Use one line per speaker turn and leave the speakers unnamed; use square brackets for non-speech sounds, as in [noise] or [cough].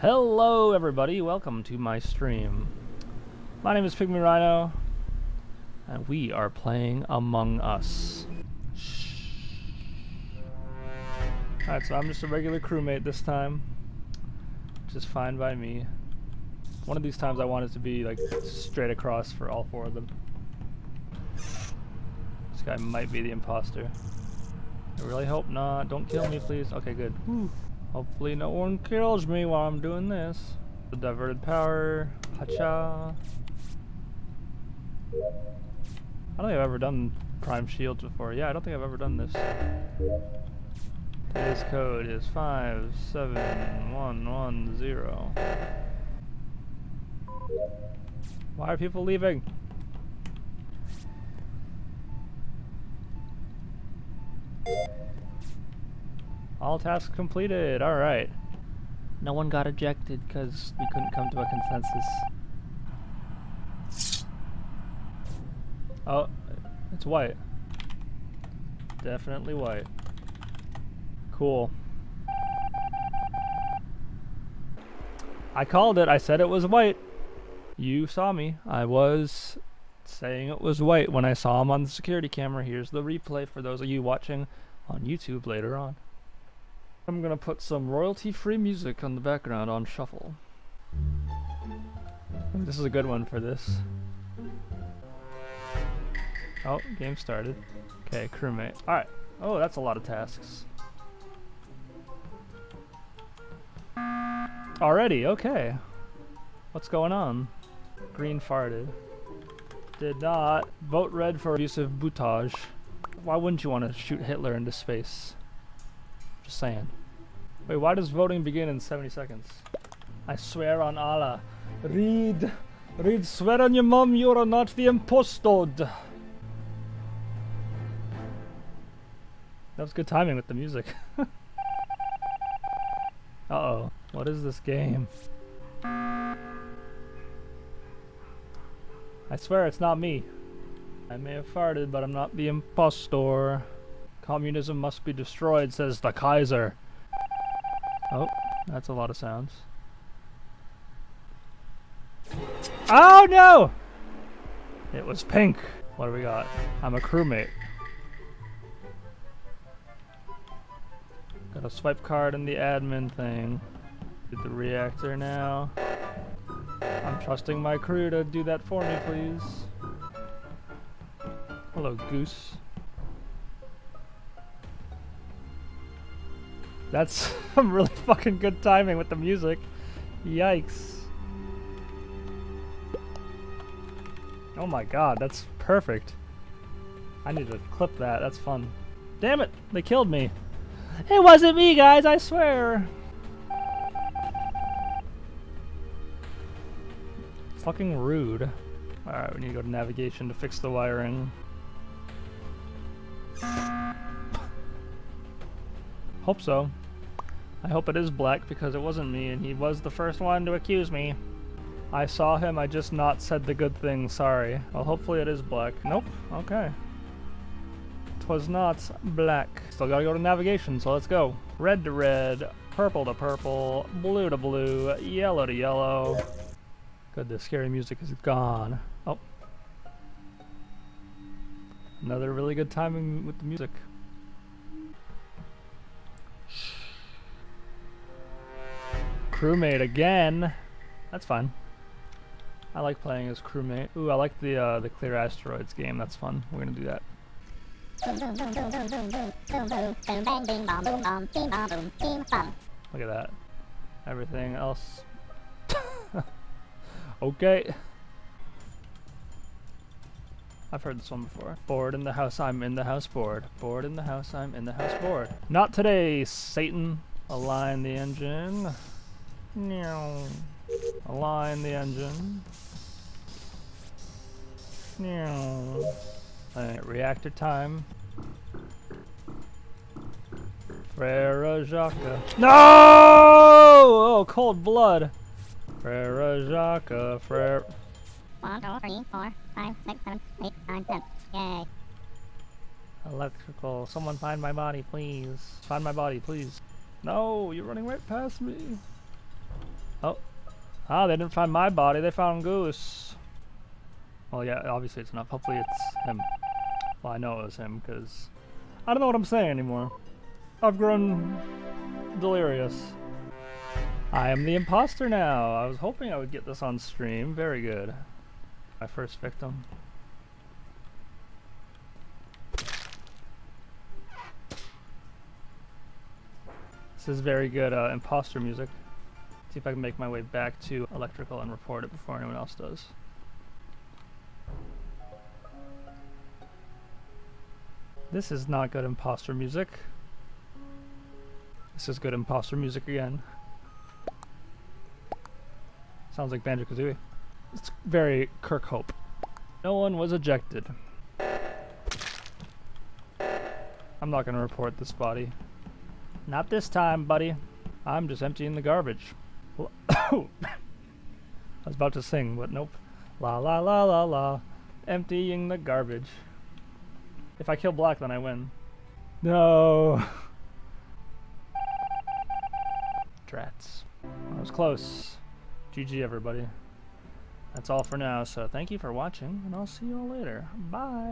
Hello everybody, welcome to my stream. My name is Pigmy Rhino, and we are playing Among Us. Alright, so I'm just a regular crewmate this time. Which is fine by me. One of these times I want it to be like straight across for all four of them. This guy might be the imposter. I really hope not. Don't kill me, please. Okay, good. Whew. Hopefully no one kills me while I'm doing this. The diverted power. Hacha. I don't think I've ever done prime shields before. Yeah, I don't think I've ever done this. His code is 57110. Why are people leaving? All tasks completed. All right. No one got ejected because we couldn't come to a consensus. Oh, it's white. Definitely white. Cool. I called it. I said it was white. You saw me. I was saying it was white when I saw him on the security camera. Here's the replay for those of you watching on YouTube later on. I'm gonna put some royalty-free music on the background on shuffle. This is a good one for this. Oh, game started. Okay, crewmate. Alright. Oh, that's a lot of tasks. Already, okay. What's going on? Green farted. Did not. Vote red for abusive boutage. Why wouldn't you want to shoot Hitler into space? Just saying. Wait, why does voting begin in 70 seconds? I swear on Allah. Red. Red, swear on your mom you are not the impostor. That was good timing with the music. [laughs] Uh-oh. What is this game? I swear it's not me. I may have farted, but I'm not the impostor. Communism must be destroyed, says the Kaiser. Oh, that's a lot of sounds. Oh no! It was pink. What do we got? I'm a crewmate. Got a swipe card in the admin thing. Get the reactor now. I'm trusting my crew to do that for me, please. Hello, Goose. That's [laughs] some really fucking good timing with the music. Yikes. Oh my god, that's perfect. I need to clip that, that's fun. Damn it, they killed me. It wasn't me, guys, I swear. Fucking rude. Alright, we need to go to navigation to fix the wiring. Hope so. I hope it is Black because it wasn't me and he was the first one to accuse me. I saw him, I just not said the good thing, sorry. Well, hopefully it is Black. Nope, okay. Twas not Black. Still gotta go to navigation, so let's go. Red to red, purple to purple, blue to blue, yellow to yellow. Good, the scary music is gone. Oh. Another really good timing with the music. Crewmate again. That's fine. I like playing as crewmate. Ooh, I like the uh, the clear asteroids game. That's fun. We're gonna do that. Look at that. Everything else. [laughs] okay. I've heard this one before. Bored in the house, I'm in the house bored. Bored in the house, I'm in the house bored. Not today, Satan. Align the engine. Meow. Align the engine. Meow. Alright, reactor time. Frere Jacques. No! Oh, cold blood. Frere Jacques. Frere.
One, two, three, four, five, six, seven, eight, nine, ten. Yay.
Electrical. Someone find my body, please. Find my body, please. No, you're running right past me. Ah, they didn't find my body, they found Goose. Well, yeah, obviously it's enough. Hopefully it's him. Well, I know it was him, because I don't know what I'm saying anymore. I've grown delirious. I am the imposter now. I was hoping I would get this on stream. Very good. My first victim. This is very good uh, imposter music. See if I can make my way back to electrical and report it before anyone else does. This is not good imposter music. This is good imposter music again. Sounds like Banjo Kazooie. It's very Kirkhope. No one was ejected. I'm not gonna report this body. Not this time, buddy. I'm just emptying the garbage. [coughs] I was about to sing, but nope. La la la la la. Emptying the garbage. If I kill black, then I win. No. [laughs] Drats. I was close. GG, everybody. That's all for now, so thank you for watching, and I'll see you all later. Bye!